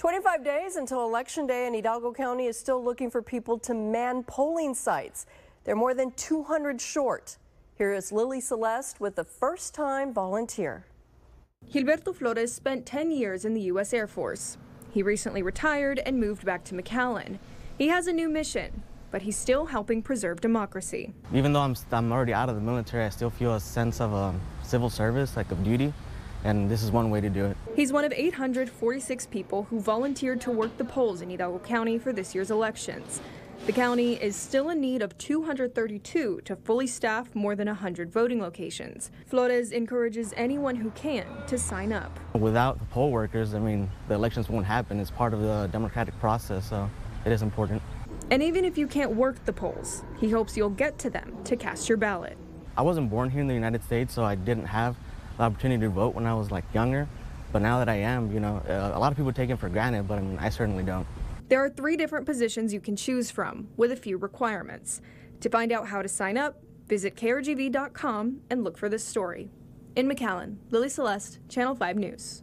25 days until Election Day, and Hidalgo County is still looking for people to man polling sites. They're more than 200 short. Here is Lily Celeste with the first time volunteer. Gilberto Flores spent 10 years in the U.S. Air Force. He recently retired and moved back to McAllen. He has a new mission, but he's still helping preserve democracy. Even though I'm, I'm already out of the military, I still feel a sense of um, civil service, like of duty, and this is one way to do it. He's one of 846 people who volunteered to work the polls in Hidalgo County for this year's elections. The county is still in need of 232 to fully staff more than 100 voting locations. Flores encourages anyone who can to sign up. Without the poll workers, I mean, the elections won't happen. It's part of the democratic process, so it is important. And even if you can't work the polls, he hopes you'll get to them to cast your ballot. I wasn't born here in the United States, so I didn't have the opportunity to vote when I was like younger. But now that I am, you know, uh, a lot of people take it for granted, but I, mean, I certainly don't. There are three different positions you can choose from, with a few requirements. To find out how to sign up, visit krgv.com and look for this story. In McAllen, Lily Celeste, Channel 5 News.